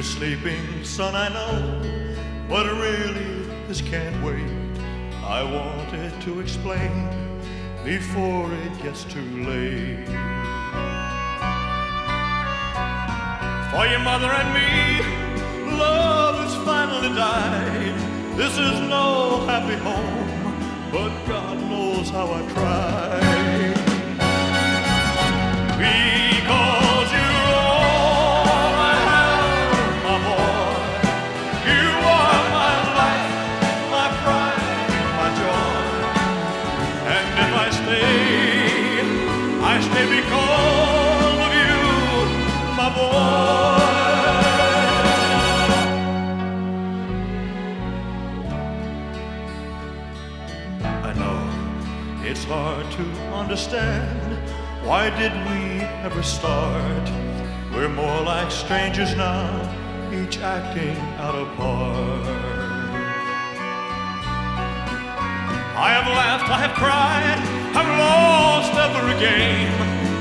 You're sleeping, son, I know, but really this can't wait. I wanted to explain before it gets too late. For your mother and me, love has finally died. This is no happy home, but God knows how I tried. I stay because of you, my boy. I know it's hard to understand. Why did we ever start? We're more like strangers now, each acting out a part. I have laughed, I have cried, I've lost every game,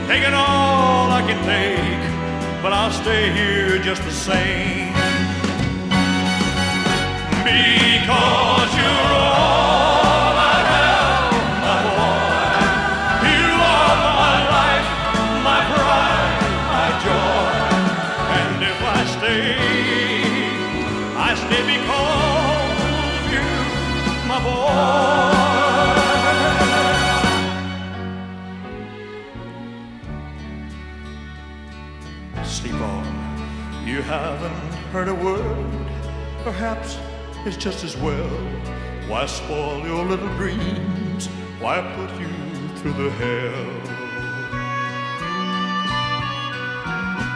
taken all I can take, but I'll stay here just the same. Because you're all I have, my boy. You are my life, my pride, my joy. And if I stay, I stay because of you, my boy. Sleep on. You haven't heard a word. Perhaps it's just as well. Why spoil your little dreams? Why put you through the hell?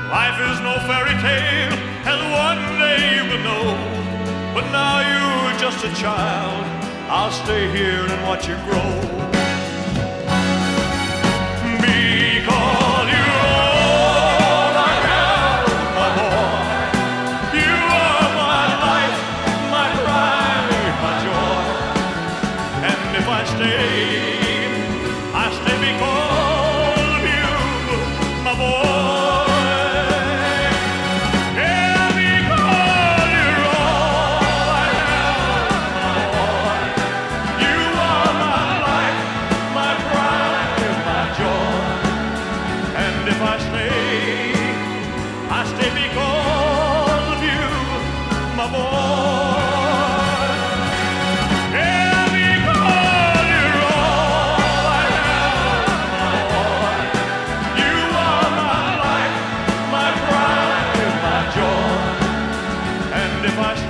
Life is no fairy tale, as one day you will know. But now you're just a child. I'll stay here and watch you grow. lay. faz